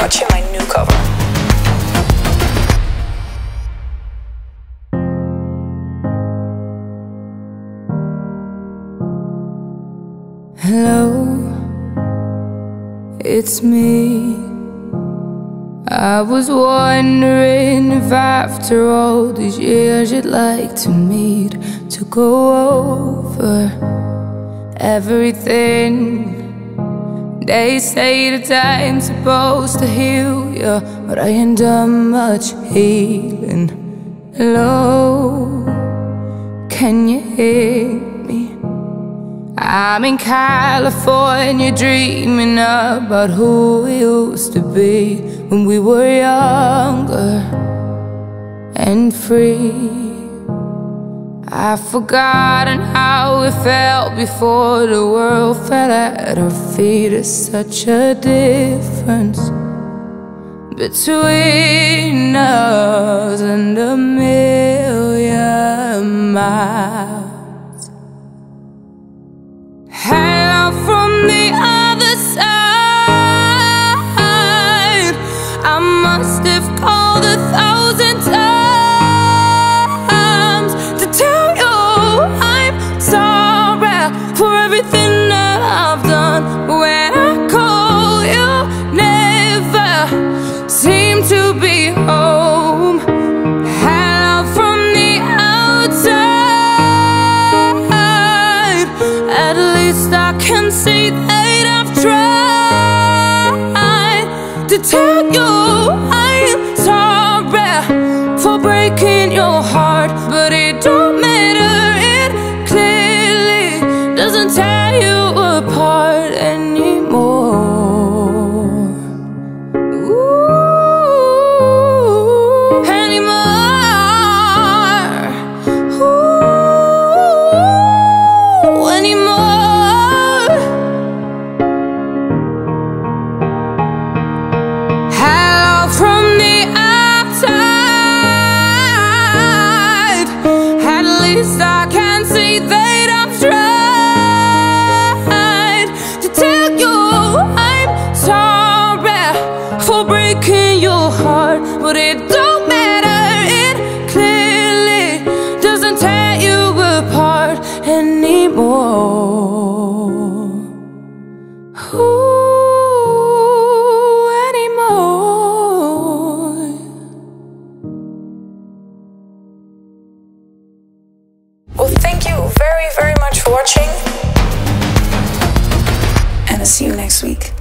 watching my new cover. Hello, it's me. I was wondering if after all these years you'd like to meet to go over everything they say the time's supposed to heal you, but I ain't done much healing. Hello, can you hear? Me? I'm in California dreaming about who we used to be when we were younger and free. I've forgotten how it felt before the world fell at our feet. It's such a difference between us and a million see that I've tried to tell you. Thank you very, very much for watching. And I'll see you next week.